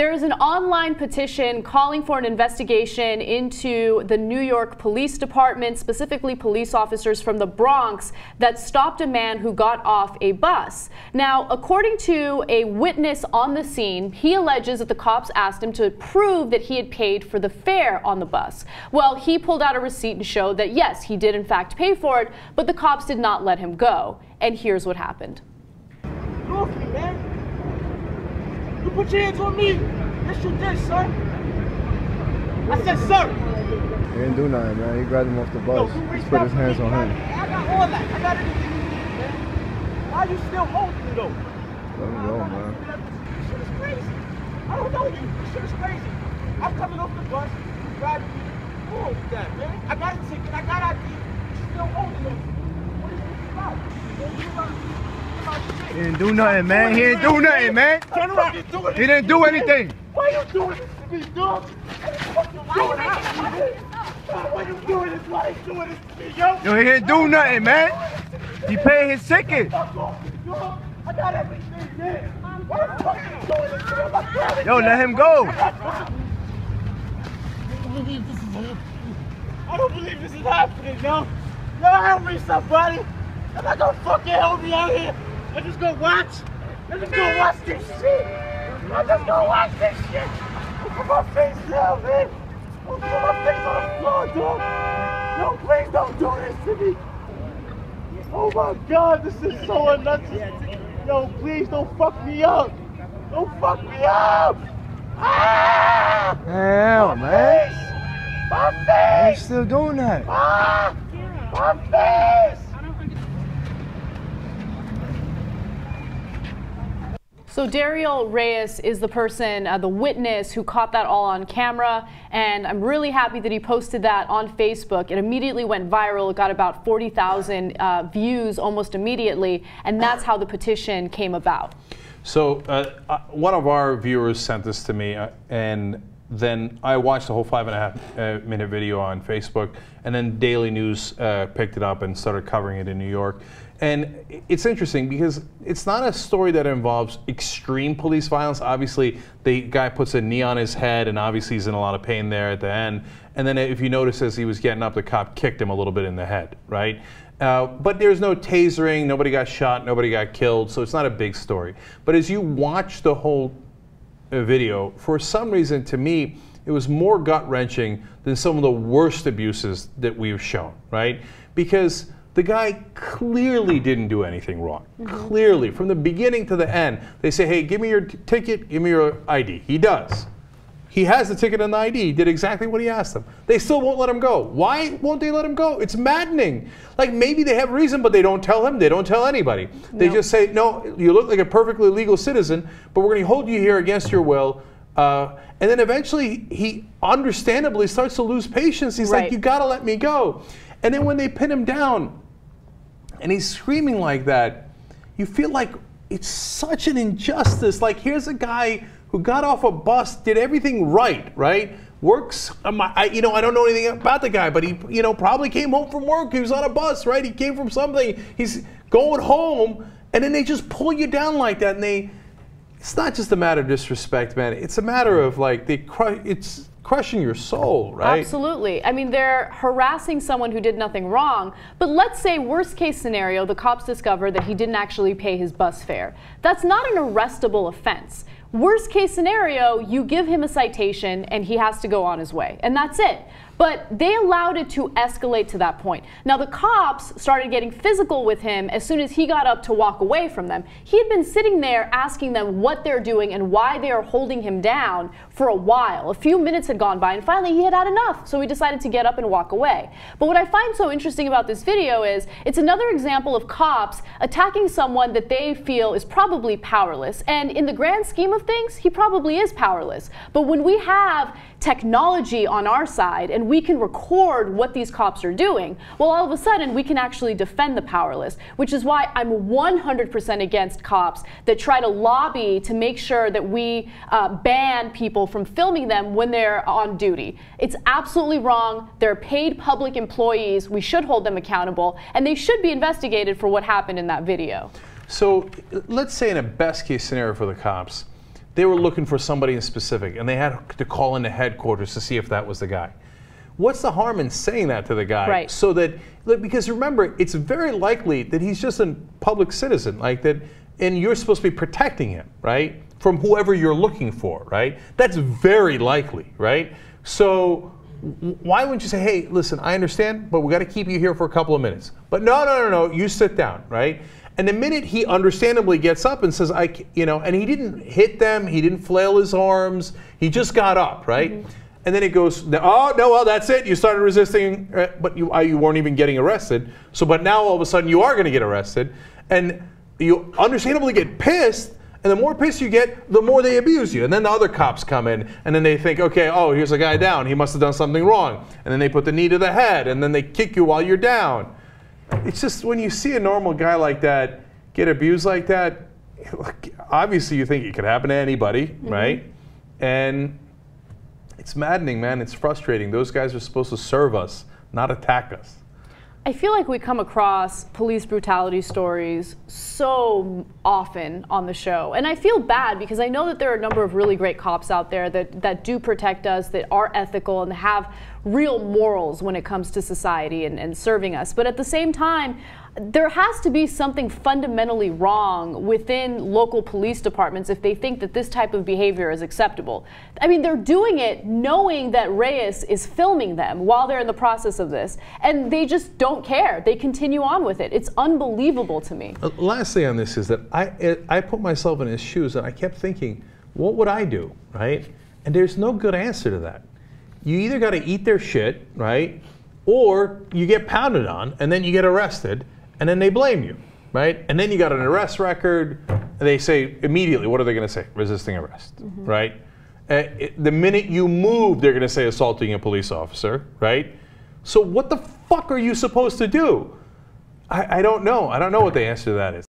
There is an online petition calling for an investigation into the New York Police Department, specifically police officers from the Bronx, that stopped a man who got off a bus. Now, according to a witness on the scene, he alleges that the cops asked him to prove that he had paid for the fare on the bus. Well, he pulled out a receipt and showed that yes, he did in fact pay for it, but the cops did not let him go. And here's what happened. Get off me, man. You put your hands on me. Yes, you did, sir. I said, sir. He didn't do nothing, man. He grabbed him off the bus. you He put his to me. hands on him. I got all that. I got everything you need, man. Why you still holding me, though? Let him go, man. This shit is crazy. I don't know you. This shit is crazy. I'm coming off the bus. You grabbed me. With that, man. I got a ticket. I got ID. You still holding me. What is this about? Man, you about- you about shit. He didn't do nothing, man. He didn't do nothing, man. Turn around. He didn't do anything. Why you doing this to me, dog? What you doing this? Why you doing this? Why you doing this to me, yo? Yo, he didn't do nothing, man. He paid his ticket. Fuck off, dog. I got everything, man. Why the fuck you doing this to me? I'm not grabbing Yo, let him go. I don't believe this is happening, yo. Yo, help me, somebody. I'm not gonna fucking help me out here. I'm just gonna watch. I'm just gonna watch this shit. I'm just gonna watch this shit. Put my face down, man. Put my face on the floor, dog. No, please don't do this to me. Oh my god, this is so unnecessary. Yo, please don't fuck me up. Don't fuck me up. Ah! Hell, My man. face! My face! still doing that. Ah! My face! So Dario Reyes is the person, uh, the witness who caught that all on camera, and I'm really happy that he posted that on Facebook. It immediately went viral. It got about 40,000 uh, views almost immediately, and that's how the petition came about. So uh, uh, one of our viewers sent this to me, uh, and then I watched the whole five and a half uh, minute video on Facebook, and then Daily News uh, picked it up and started covering it in New York. And it's interesting because it's not a story that involves extreme police violence. Obviously, the guy puts a knee on his head, and obviously he's in a lot of pain there at the end. And then, if you notice, as he was getting up, the cop kicked him a little bit in the head, right? Uh, but there's no tasering, nobody got shot, nobody got killed, so it's not a big story. But as you watch the whole video, for some reason, to me, it was more gut wrenching than some of the worst abuses that we've shown, right? Because the guy clearly didn't do anything wrong. Mm-hmm. Clearly, from the beginning to the end, they say, hey, give me your t- ticket, give me your ID. He does. He has the ticket and the ID. He did exactly what he asked them. They still won't let him go. Why won't they let him go? It's maddening. Like maybe they have reason, but they don't tell him. They don't tell anybody. They No. just say, no, you look like a perfectly legal citizen, but we're going to hold you here against your will. Uh, and then eventually he understandably starts to lose patience. He's Right. like, you got to let me go. And then when they pin him down and he's screaming like that, you feel like it's such an injustice. Like here's a guy who got off a bus, did everything right, right? Works, um, I, you know, I don't know anything about the guy, but he, you know, probably came home from work. He was on a bus, right? He came from something. He's going home, and then they just pull you down like that, and they. It's not just a matter of disrespect, man. It's a matter of like they. Cru- it's crushing your soul, right? Absolutely. I mean, they're harassing someone who did nothing wrong. But let's say, worst case scenario, the cops discover that he didn't actually pay his bus fare. That's not an arrestable offense. Worst case scenario, you give him a citation and he has to go on his way. And that's it. But they allowed it to escalate to that point. Now, the cops started getting physical with him as soon as he got up to walk away from them. He had been sitting there asking them what they're doing and why they are holding him down for a while. A few minutes had gone by, and finally he had had enough, so he decided to get up and walk away. But what I find so interesting about this video is it's another example of cops attacking someone that they feel is probably powerless. And in the grand scheme of things, he probably is powerless. But when we have technology on our side and we can record what these cops are doing, well, all of a sudden we can actually defend the powerless, which is why I'm 100% against cops that try to lobby to make sure that we uh, ban people from filming them when they're on duty. It's absolutely wrong. They're paid public employees. We should hold them accountable, and they should be investigated for what happened in that video. So let's say in a best case scenario for the cops, they were looking for somebody in specific, and they had to call into headquarters to see if that was the guy. What's the harm in saying that to the guy? Right. So that, look, because remember, it's very likely that he's just a public citizen, like that, and you're supposed to be protecting him, right? From whoever you're looking for, right? That's very likely, right? So why wouldn't you say, hey, listen, I understand, but we got to keep you here for a couple of minutes. But no, no, no, no, you sit down, right? And the minute he understandably gets up and says, I, you know, and he didn't hit them, he didn't flail his arms, he just got up, right? Mm-hmm. And then it goes, oh no, well that's it. You started resisting, uh, but you uh, you weren't even getting arrested. So, but now all of a sudden you are going to get arrested, and you understandably get pissed. And the more pissed you get, the more they abuse you. And then the other cops come in, and then they think, okay, oh, here's a guy down. He must have done something wrong. And then they put the knee to the head, and then they kick you while you're down. It's just when you see a normal guy like that get abused like that, obviously you think it could happen to anybody, right? And it's maddening, man. It's frustrating. Those guys are supposed to serve us, not attack us. I feel like we come across police brutality stories so often on the show. And I feel bad because I know that there are a number of really great cops out there that, that do protect us, that are ethical, and have real morals when it comes to society and, and serving us. But at the same time, there has to be something fundamentally wrong within local police departments if they think that this type of behavior is acceptable. I mean, they're doing it knowing that Reyes is filming them while they're in the process of this, and they just don't care. They continue on with it. It's unbelievable to me. Uh, Last thing on this is that I, I put myself in his shoes and I kept thinking, what would I do, right? And there's no good answer to that. You either got to eat their shit, right? Or you get pounded on and then you get arrested and then they blame you, right? And then you got an arrest record. And they say immediately, what are they going to say? Resisting arrest, right? Uh, it- the minute you move, they're going to say assaulting a police officer, right? So what the fuck are you supposed to do? I, I don't know. I don't know what the answer to that is.